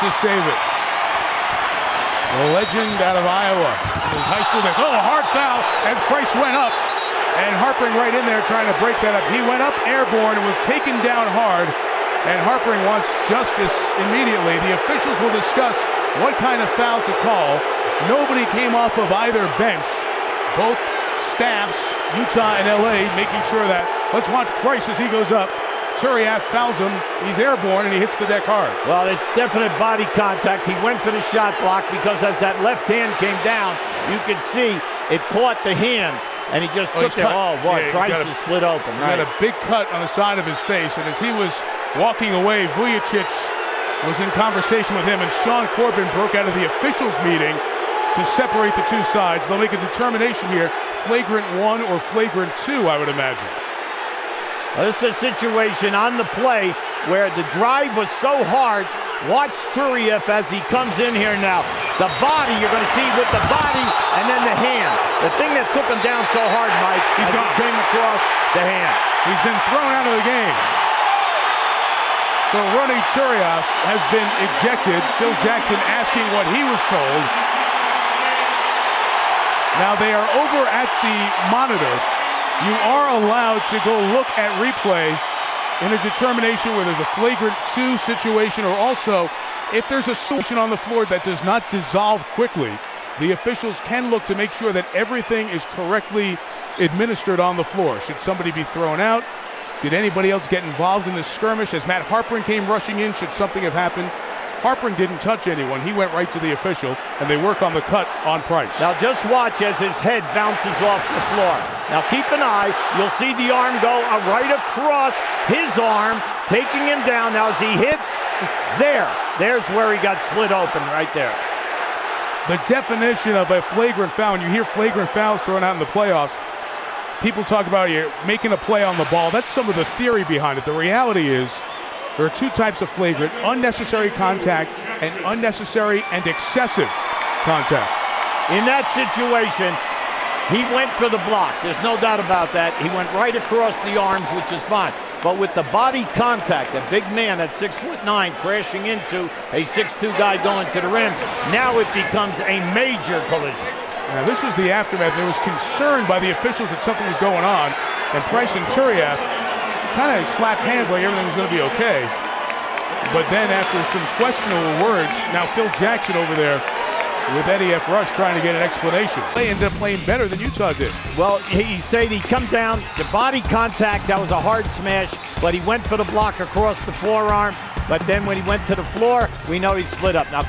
to save it. The legend out of Iowa. His high school days. Oh, a hard foul as Price went up. And Harpring right in there trying to break that up. He went up airborne and was taken down hard. And Harpring wants justice immediately. The officials will discuss what kind of foul to call. Nobody came off of either bench. Both staffs, Utah and LA, making sure that let's watch Price as he goes up. Turiaf fouls him. He's airborne and he hits the deck hard. Well, there's definite body contact. He went for the shot block because as that left hand came down, you could see it caught the hands. And he just Oh, took cut. Oh, boy, Yeah, Price got a- is split open. He Right. had a big cut on the side of his face, and as he was walking away, Vujacic was in conversation with him, and Sean Corbin broke out of the officials' meeting to separate the two sides. They'll make a determination here, flagrant one or flagrant two, I would imagine. This is a situation on the play where the drive was so hard. Watch Turiaf as he comes in here now. The body, you're going to see with the body and then the hand. The thing that took him down so hard, Mike, He's as he gone. came across the hand. He's been thrown out of the game. So Ronny Turiaf has been ejected. Phil Jackson asking what he was told. Now they are over at the monitor. You are allowed to go look at replay in a determination where there's a flagrant two situation or also if there's a solution on the floor that does not dissolve quickly, the officials can look to make sure that everything is correctly administered on the floor. Should somebody be thrown out? Did anybody else get involved in this skirmish? As Matt Harpring came rushing in, should something have happened? Harpring didn't touch anyone. He went right to the official, and they work on the cut on Price. Now just watch as his head bounces off the floor. Now keep an eye. You'll see the arm go right across his arm, taking him down. Now as he hits, there, there's where he got split open right there. The definition of a flagrant foul, when you hear flagrant fouls thrown out in the playoffs, people talk about you making a play on the ball. That's some of the theory behind it. The reality is there are two types of flagrant unnecessary contact and unnecessary and excessive contact. In that situation, he went for the block. There's no doubt about that. He went right across the arms, which is fine. But with the body contact, a big man at six foot nine crashing into a six-two guy going to the rim, now it becomes a major collision. Now, this is the aftermath. There was concern by the officials that something was going on, and Price and Turiaf kind of slapped hands like everything was going to be okay. But then, after some questionable words, now Phil Jackson over there with Eddie F. Rush trying to get an explanation. They ended up playing better than Utah did. Well, he said he come down, the body contact, that was a hard smash, but he went for the block across the forearm. But then when he went to the floor, we know he split up. Now